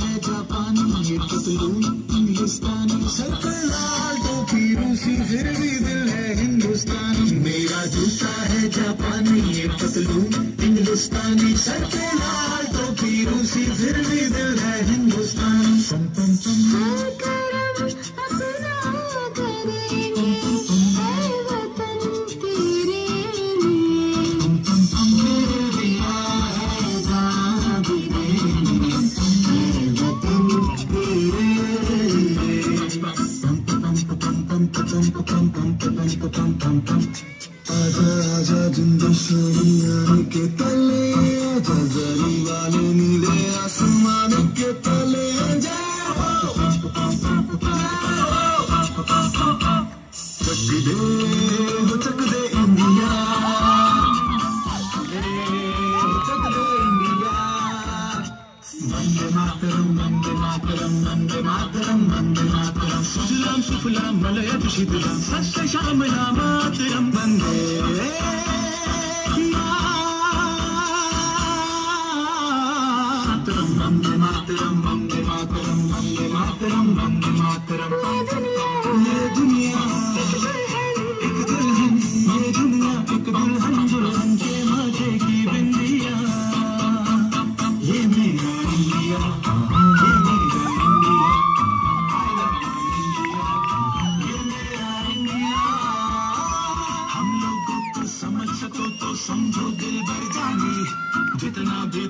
है जापानी, ये पतलून हिंदुस्तानी। सर्कल लाल टोपी रूसी फिर भी दिल है हिंदुस्तानी। मेरा जूता है जापानी, ये पतलून हिंदुस्तानी। सर्कल लाल टोपी रूसी फिर भी दिल है हिंदुस्तानी। आजा आजा जिंदशानी आने के तले आजा जरी वाले नीले आसमान के तले आजा चक दे हो चक दे इंडिया हो चक दे इंडिया वंदे मातरम वंदे मातरम वंदे मातरम वंदे मातरम सुजलाम सुफलाम मलयज शीतलाम सस्य श्यामलाम मातरम वंदे मातरम वंदे मातरम वंदे मातरम वंदे मातरम वंदे मातरम ये समझो दिल भर जानी जितना भी